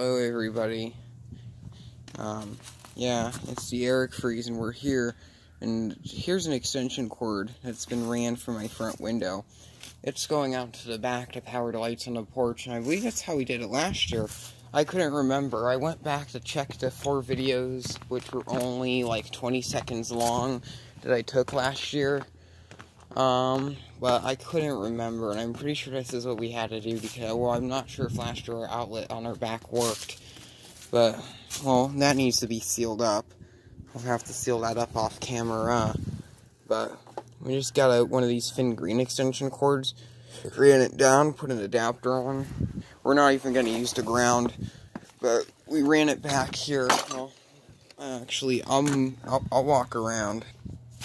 Hello everybody. Um, yeah, it's the Eric Freeze and we're here. And here's an extension cord that's been ran from my front window. It's going out to the back to power the lights on the porch, and I believe that's how we did it last year. I couldn't remember. I went back to check the four videos, which were only like 20 seconds long, that I took last year. Um, but I couldn't remember, and I'm pretty sure this is what we had to do because, well, I'm not sure if last our outlet on our back worked. But, well, that needs to be sealed up. I'll have to seal that up off camera. But, we just got a, one of these Fin Green extension cords, ran it down, put an adapter on. We're not even going to use the ground, but we ran it back here. Well, actually, um, I'll, I'll walk around.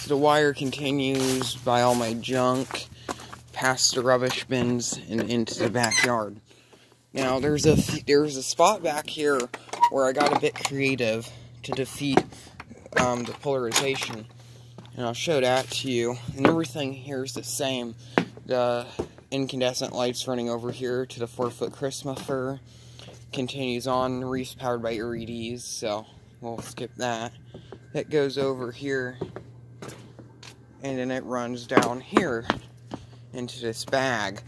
The wire continues by all my junk, past the rubbish bins, and into the backyard. Now, there's a there's a spot back here where I got a bit creative to defeat um, the polarization. And I'll show that to you. And everything here is the same. The incandescent lights running over here to the 4-foot Chris muffler continues on. Reef's powered by LEDs, so we'll skip that. That goes over here and then it runs down here into this bag.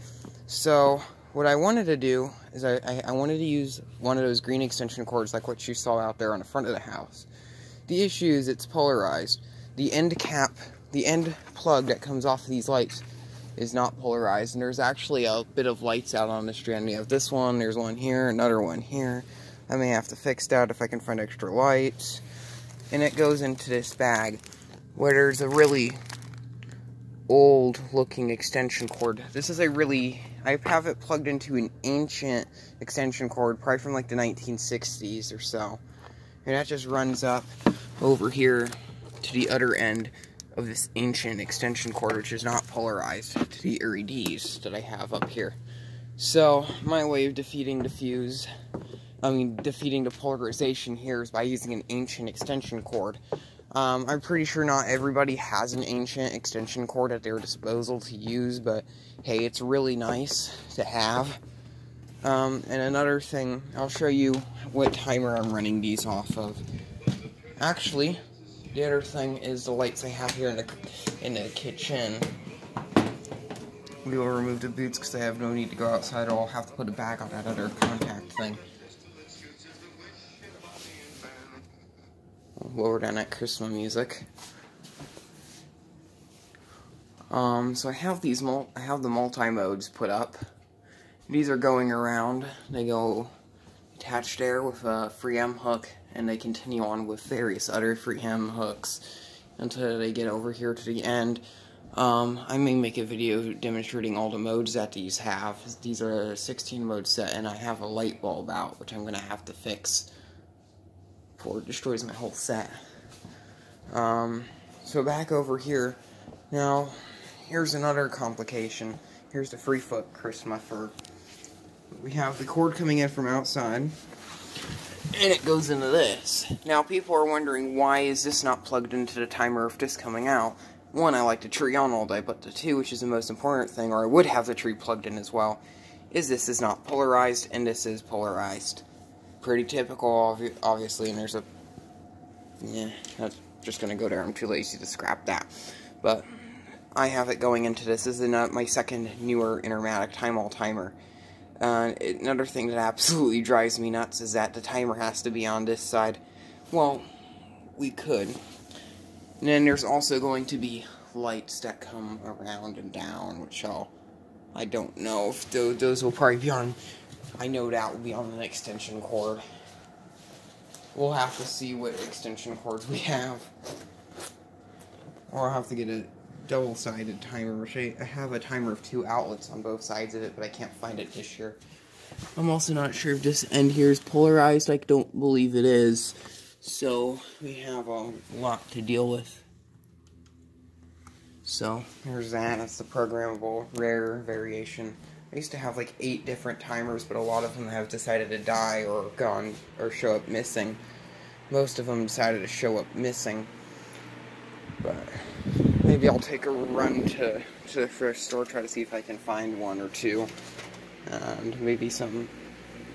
So what I wanted to do is I, I, I, wanted to use one of those green extension cords like what you saw out there on the front of the house. The issue is it's polarized. The end cap, the end plug that comes off of these lights is not polarized. And there's actually a bit of lights out on the strand. You have this one, there's one here, another one here. I may have to fix that if I can find extra lights. And it goes into this bag where there's a really old looking extension cord. This is a really, I have it plugged into an ancient extension cord, probably from like the 1960s or so. And that just runs up over here to the other end of this ancient extension cord, which is not polarized, to the LEDs that I have up here. So, my way of defeating the fuse, I mean, defeating the polarization here is by using an ancient extension cord. Um, I'm pretty sure not everybody has an ancient extension cord at their disposal to use, but hey, it's really nice to have. Um, and another thing, I'll show you what timer I'm running these off of. Actually, the other thing is the lights I have here in the, in the kitchen. We will remove the boots because I have no need to go outside or I'll have to put a bag on that other contact thing. Lower down that Christmas music. Um, so I have these mul I have the multi modes put up. These are going around. They go attached there with a 3M hook, and they continue on with various other 3M hooks until they get over here to the end. Um, I may make a video demonstrating all the modes that these have. These are a 16 mode set, and I have a light bulb out, which I'm going to have to fix it destroys my whole set. Um, so back over here, now, here's another complication. Here's the free foot Chris Muffer. We have the cord coming in from outside, and it goes into this. Now, people are wondering, why is this not plugged into the timer if this coming out? One, I like the tree on all day, but the two, which is the most important thing, or I would have the tree plugged in as well, is this is not polarized, and this is polarized pretty typical, obviously, and there's a, yeah, that's just to go there. I'm too lazy to scrap that. But I have it going into this. This is uh, my second newer Intermatic time all timer. Uh, another thing that absolutely drives me nuts is that the timer has to be on this side. Well, we could. And then there's also going to be lights that come around and down, which I'll, I don't know if those, those will probably be on I know that will be on an extension cord. We'll have to see what extension cords we have. Or I'll have to get a double-sided timer, I, have a timer of two outlets on both sides of it, but I can't find it this year. I'm also not sure if this end here is polarized. I don't believe it is. So, we have a lot to deal with. So, here's that. That's the programmable rare variation. I used to have like eight different timers, but a lot of them have decided to die or gone or show up missing. Most of them decided to show up missing. But maybe I'll take a run to, to the thrift store, try to see if I can find one or two. And maybe some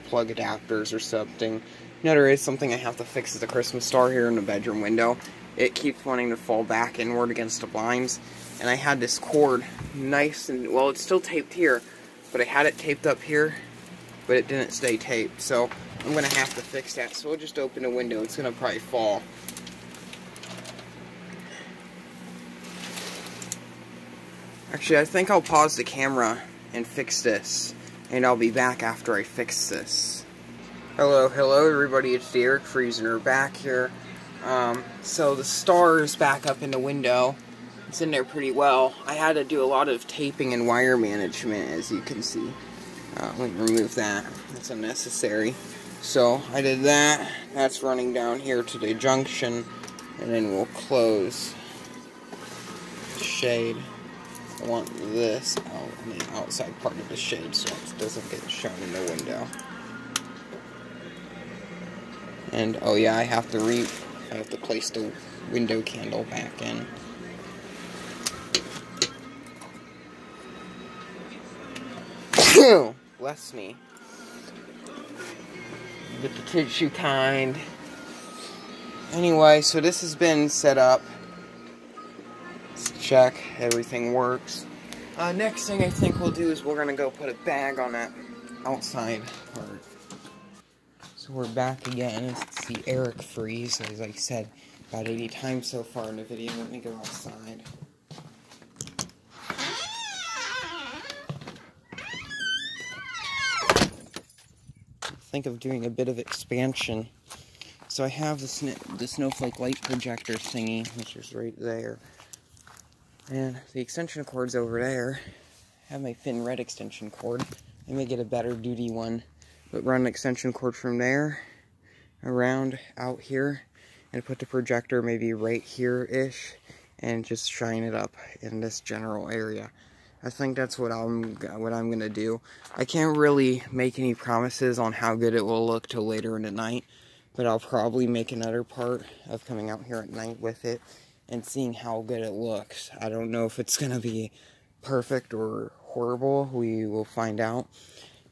plug adapters or something. You know, there is something I have to fix is the Christmas star here in the bedroom window. It keeps wanting to fall back inward against the blinds. And I had this cord nice and, well, it's still taped here, but I had it taped up here, but it didn't stay taped. So I'm going to have to fix that. So we'll just open the window. It's going to probably fall. Actually, I think I'll pause the camera and fix this. And I'll be back after I fix this. Hello, hello everybody, it's the Eric Friesen back here. Um, so the star is back up in the window. It's in there pretty well. I had to do a lot of taping and wire management, as you can see. Uh, let me remove that. That's unnecessary. So I did that. That's running down here to the junction. And then we'll close shade. I want this out on the outside part of the shade so it doesn't get shown in the window. And oh yeah, I have to re I have to place the window candle back in. Bless me. Get the tissue kind. Anyway, so this has been set up Let's check, everything works. Uh, next thing I think we'll do is we're gonna go put a bag on that outside part. So we're back again. It's the Eric freeze, as I said about 80 times so far in the video. Let me go outside. Think of doing a bit of expansion. So I have the, the snowflake light projector thingy, which is right there. And the extension cord's over there. I have my thin red extension cord. I may get a better duty one, but run an extension cord from there around out here and put the projector maybe right here-ish and just shine it up in this general area. I think that's what I'm what I'm gonna do. I can't really make any promises on how good it will look till later in the night, but I'll probably make another part of coming out here at night with it and seeing how good it looks. I don't know if it's to be perfect or horrible. We will find out.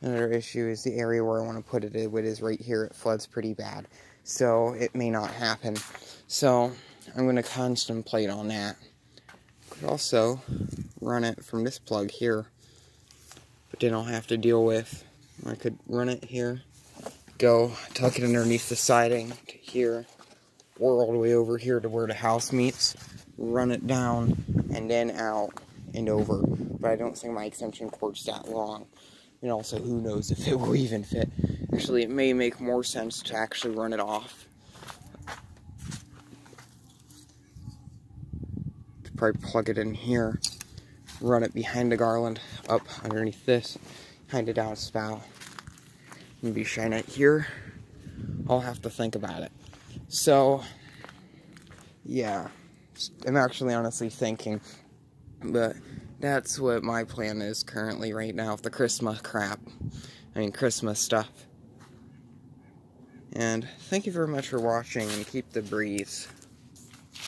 Another issue is the area where I want to put it, it is right here. It floods pretty bad. So it may not happen. So I'm to contemplate on that. Could also run it from this plug here. But then I'll have to deal with, I could run it here, go tuck it underneath the siding to here, or all the way over here to where the house meets, run it down, and then out and over. But I don't think my extension cord's that long. And also, who knows if it will even fit. Actually, it may make more sense to actually run it off. Probably plug it in here, run it behind the garland, up underneath this, behind a downspout. Maybe shine it here. I'll have to think about it. So, yeah, I'm actually honestly thinking, but that's what my plan is currently right now with the Christmas crap. I mean, Christmas stuff. And thank you very much for watching and keep the breeze.